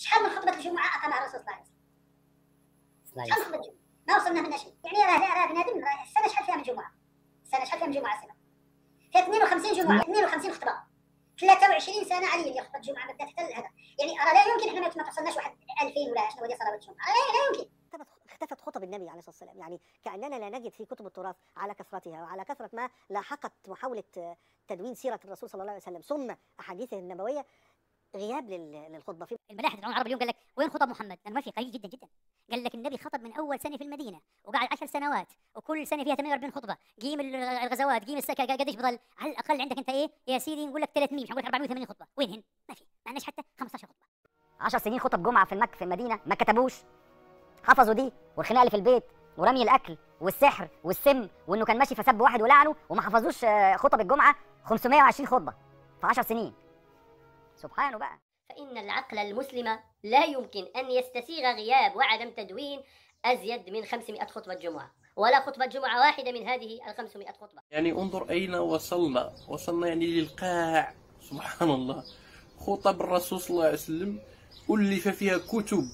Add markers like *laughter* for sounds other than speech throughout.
شحال من خطبة الجمعة اقامها الرسول صلى الله عليه وسلم؟ شحال. من خطبة الجمعة؟ ما وصلنا من شيء. يعني راه راه بنادم راه السنة شحال فيها من جمعة؟ السنة شحال فيها من جمعة السنة فيها 52 جمعة 52 خطبة. 23 سنة علي اللي خطبه الجمعة ما بدات حتى هذا يعني راه لا يمكن إحنا ما توصلناش واحد 2000 ولا شنو هي صلاة الجمعة. لا, لا يمكن. اختفت خطب النبي عليه الصلاة والسلام. يعني كأننا لا نجد في كتب التراث على كثرتها وعلى كثرة ما لاحقت محاولة تدوين سيرة الرسول صلى الله عليه وسلم. ثم أحاديثه النبوية غياب لل- للخطبة. في الملاحد بتوع العرب اليوم قال لك وين خطب محمد؟ أنا ما في قليل جدا جدا. قال لك النبي خطب من أول سنة في المدينة وقعد 10 سنوات وكل سنة فيها 48 خطبة. قيم ال- الغزوات قيم السكه قديش بضل. على الأقل عندك أنت إيه؟ يا سيدي نقول لك 300 مش هنقول لك 480 خطبة. وين هن؟ ما في ما عندناش حتى 15 خطبة. 10 سنين خطب جمعة في المكه في المدينة ما كتبوش. حفظوا دي والخناقه اللي في البيت ورمي الأكل والسحر والسم وإنه كان ماشي فسب واحد ولعنه وما حفظوش آه، خطب الجمعة 520 خطبة في 10 سنين. سبحانه بقى. فإن العقل المسلم لا يمكن أن يستسيغ غياب وعدم تدوين أزيد من 500 خطبة جمعة ولا خطبة جمعة واحدة من هذه ال 500 خطبة. يعني انظر أين وصلنا. وصلنا يعني للقاع. سبحان الله. خطب الرسول صلى الله عليه وسلم ألف فيها كتب.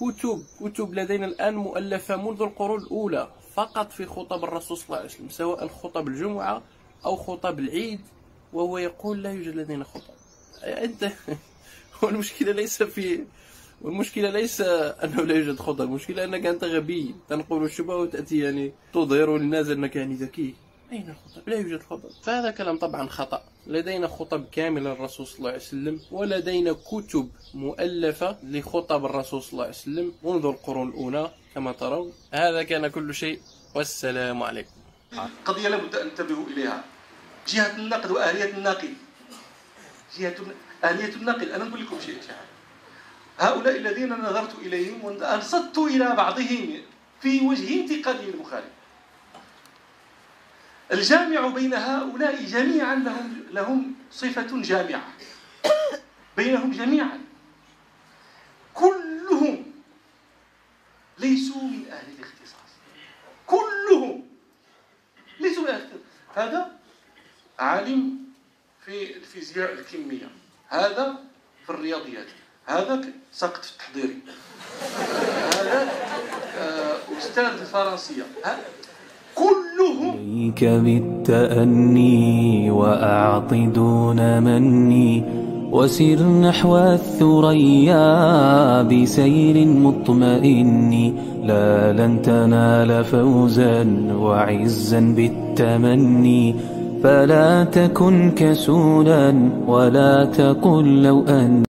كتب. كتب لدينا الآن مؤلفة منذ القرون الأولى فقط في خطب الرسول صلى الله عليه وسلم سواء خطب الجمعة أو خطب العيد وهو يقول لا يوجد لدينا خطب. أنت. *laughs* والمشكلة ليس في والمشكلة ليس أنه لا يوجد خطب المشكلة أنك أنت غبي. تنقل الشبهة وتأتي يعني تظهر للناس أنك يعني ذكي. أين الخطب؟ لا يوجد خطب فهذا كلام طبعا خطأ. لدينا خطب كاملة للرسول صلى الله عليه وسلم ولدينا كتب مؤلفة لخطب الرسول صلى الله عليه وسلم. منذ القرون الأولى كما ترون. هذا كان كل شيء. والسلام عليكم. قضية لابد أن تنتبهوا إليها. جهة النقد وآلية الناقد. جهة آلية الناقد أنا نقول لكم شيء شيء. هؤلاء الذين نظرت إليهم وأنصت إلى بعضهم في وجه انتقاد للبخاري. الجامع بين هؤلاء جميعا لهم لهم صفة جامعة. بينهم جميعا. كلهم ليسوا من أهل الاختصاص. كلهم ليسوا من أهل الاختصاص. هذا عالم في الفيزياء الكمية هذا في الرياضيات. هذا سقط في التحضيري هذا آه، أستاذ الفرنسية كلهم إليك بالتأني وأعط دون مني وسر نحو الثريا بسير مطمئن. لا لن تنال فوزا وعزا بالتمني. فلا تكن كسولا ولا تقل لو أن